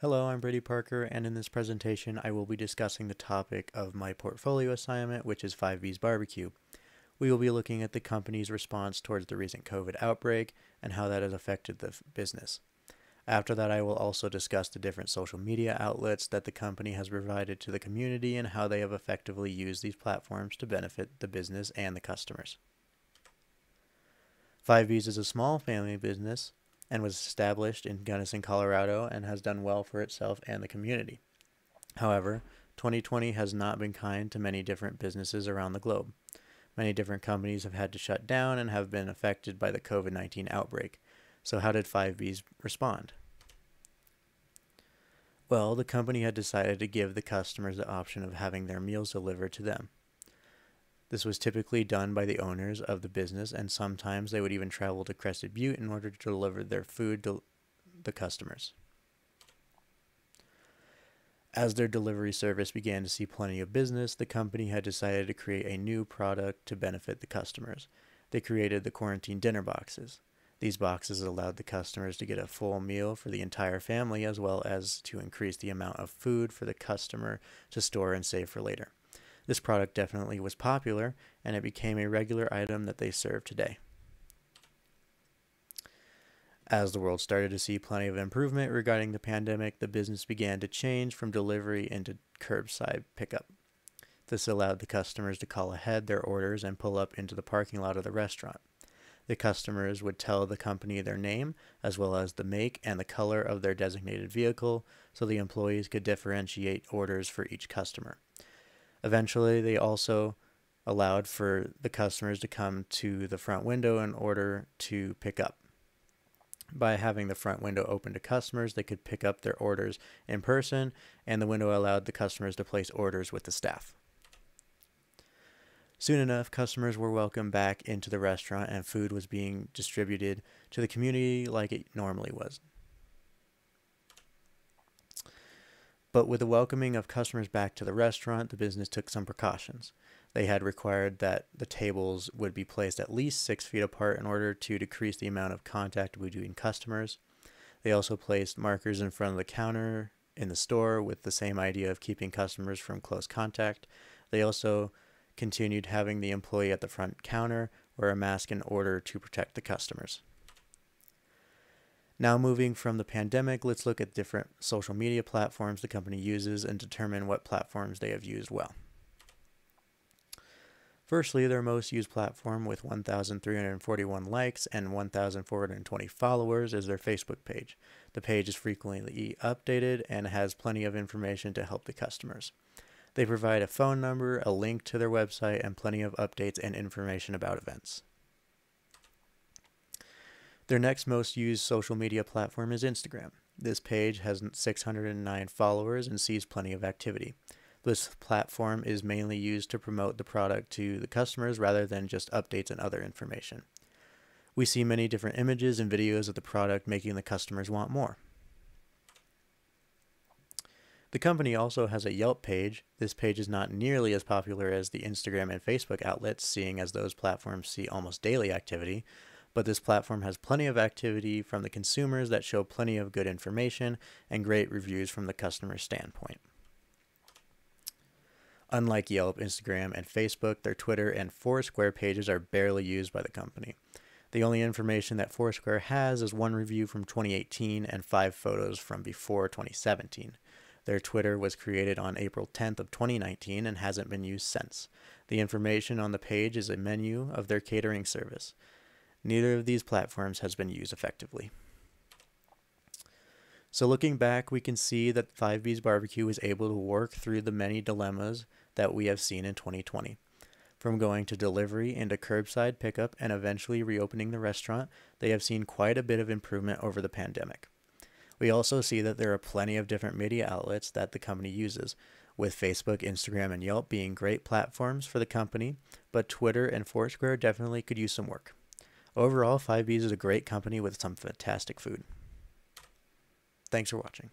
Hello, I'm Brady Parker, and in this presentation I will be discussing the topic of my portfolio assignment, which is 5B's Barbecue. We will be looking at the company's response towards the recent COVID outbreak and how that has affected the business. After that, I will also discuss the different social media outlets that the company has provided to the community and how they have effectively used these platforms to benefit the business and the customers. 5B's is a small family business and was established in Gunnison, Colorado, and has done well for itself and the community. However, 2020 has not been kind to many different businesses around the globe. Many different companies have had to shut down and have been affected by the COVID 19 outbreak. So, how did 5Bs respond? Well, the company had decided to give the customers the option of having their meals delivered to them. This was typically done by the owners of the business, and sometimes they would even travel to Crested Butte in order to deliver their food to the customers. As their delivery service began to see plenty of business, the company had decided to create a new product to benefit the customers. They created the quarantine dinner boxes. These boxes allowed the customers to get a full meal for the entire family as well as to increase the amount of food for the customer to store and save for later. This product definitely was popular, and it became a regular item that they serve today. As the world started to see plenty of improvement regarding the pandemic, the business began to change from delivery into curbside pickup. This allowed the customers to call ahead their orders and pull up into the parking lot of the restaurant. The customers would tell the company their name, as well as the make and the color of their designated vehicle, so the employees could differentiate orders for each customer. Eventually, they also allowed for the customers to come to the front window in order to pick up. By having the front window open to customers, they could pick up their orders in person, and the window allowed the customers to place orders with the staff. Soon enough, customers were welcomed back into the restaurant, and food was being distributed to the community like it normally was. But with the welcoming of customers back to the restaurant, the business took some precautions. They had required that the tables would be placed at least six feet apart in order to decrease the amount of contact between customers. They also placed markers in front of the counter in the store with the same idea of keeping customers from close contact. They also continued having the employee at the front counter wear a mask in order to protect the customers. Now, moving from the pandemic, let's look at different social media platforms the company uses and determine what platforms they have used well. Firstly, their most used platform with 1,341 likes and 1,420 followers is their Facebook page. The page is frequently updated and has plenty of information to help the customers. They provide a phone number, a link to their website, and plenty of updates and information about events. Their next most used social media platform is Instagram. This page has 609 followers and sees plenty of activity. This platform is mainly used to promote the product to the customers rather than just updates and other information. We see many different images and videos of the product making the customers want more. The company also has a Yelp page. This page is not nearly as popular as the Instagram and Facebook outlets, seeing as those platforms see almost daily activity, but this platform has plenty of activity from the consumers that show plenty of good information and great reviews from the customer standpoint. Unlike Yelp, Instagram, and Facebook, their Twitter and Foursquare pages are barely used by the company. The only information that Foursquare has is one review from 2018 and five photos from before 2017. Their Twitter was created on April 10th of 2019 and hasn't been used since. The information on the page is a menu of their catering service. Neither of these platforms has been used effectively. So looking back, we can see that 5B's Barbecue was able to work through the many dilemmas that we have seen in 2020. From going to delivery and into curbside pickup and eventually reopening the restaurant, they have seen quite a bit of improvement over the pandemic. We also see that there are plenty of different media outlets that the company uses, with Facebook, Instagram, and Yelp being great platforms for the company, but Twitter and Foursquare definitely could use some work. Overall, 5B's is a great company with some fantastic food. Thanks for watching.